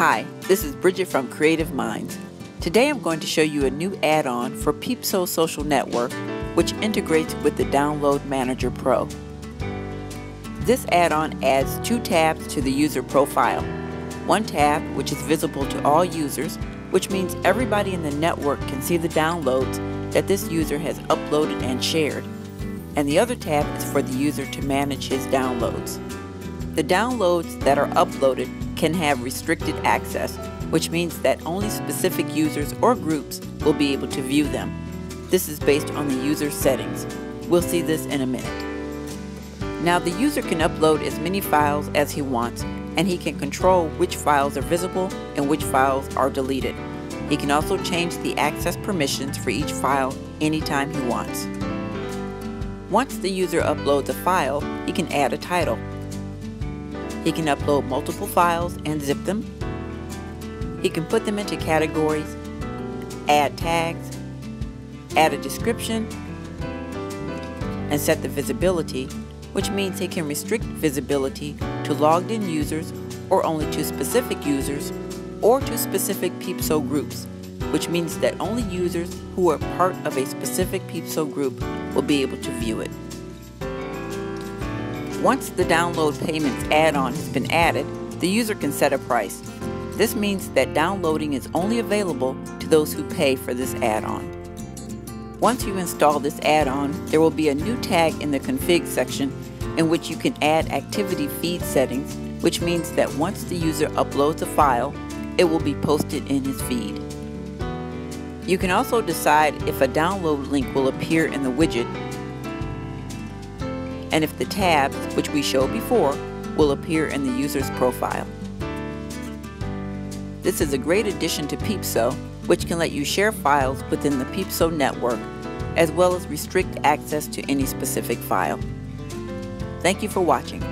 Hi, this is Bridget from Creative Minds. Today I'm going to show you a new add-on for PeepSo Social Network which integrates with the Download Manager Pro. This add-on adds two tabs to the user profile. One tab which is visible to all users, which means everybody in the network can see the downloads that this user has uploaded and shared. And the other tab is for the user to manage his downloads. The downloads that are uploaded can have restricted access, which means that only specific users or groups will be able to view them. This is based on the user settings. We'll see this in a minute. Now the user can upload as many files as he wants and he can control which files are visible and which files are deleted. He can also change the access permissions for each file anytime he wants. Once the user uploads a file, he can add a title. He can upload multiple files and zip them. He can put them into categories, add tags, add a description, and set the visibility, which means he can restrict visibility to logged in users or only to specific users or to specific PeepSo groups, which means that only users who are part of a specific PeepSo group will be able to view it. Once the download payments add-on has been added, the user can set a price. This means that downloading is only available to those who pay for this add-on. Once you install this add-on, there will be a new tag in the config section in which you can add activity feed settings, which means that once the user uploads a file, it will be posted in his feed. You can also decide if a download link will appear in the widget and if the tabs, which we showed before, will appear in the user's profile. This is a great addition to PeepSo, which can let you share files within the PeepSo network, as well as restrict access to any specific file. Thank you for watching.